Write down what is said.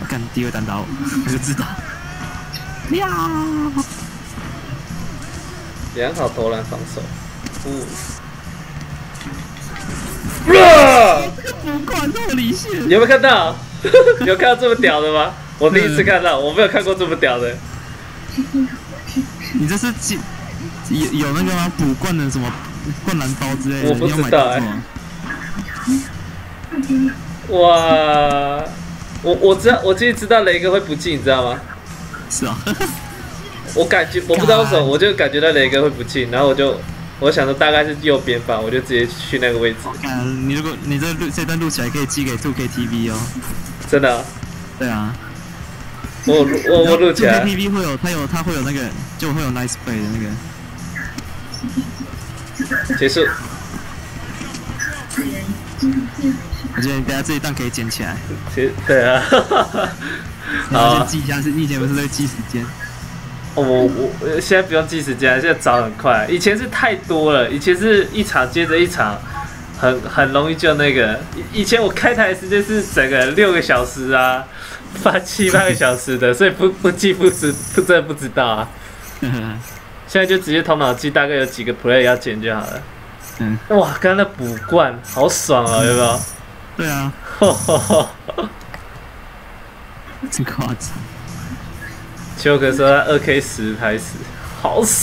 我看第二单刀，我就知道。呀！良好投篮防守。呜。哇！不管这么离线。有没 有看到？有看到这么屌的吗？我第一次看到，我没有看过这么屌的。你这是几有有那个吗？补灌的什么灌篮包之类的？我不知道哎。哇！我我知道，我其实知道雷哥会不进，你知道吗？是啊。我感觉我不知道为什么，我就感觉到雷哥会不进，然后我就我想说大概是右边吧，我就直接去那个位置。嗯，你如果你这录这段录起来，可以寄给 Two K TV 哦。真的？对啊。我我我录起来。TV 会有，它有它会有那个，就会有 Nice Play 的那个。结束。我觉得你等下这一段可以剪起来。其对啊。好，先记一下，是你以前不是在记时间？哦，我我现在不用记时间，现在找很快。以前是太多了，以前是一场接着一场，很很容易就那个。以前我开台的时间是整个六个小时啊，发七八个小时的，所以不不记不知不真的不知道啊。现在就直接头脑记，大概有几个 play 要剪就好了。嗯，哇，刚刚那补冠好爽啊，有没有？对啊。真夸张。秋哥说他二 K 十开始，好死。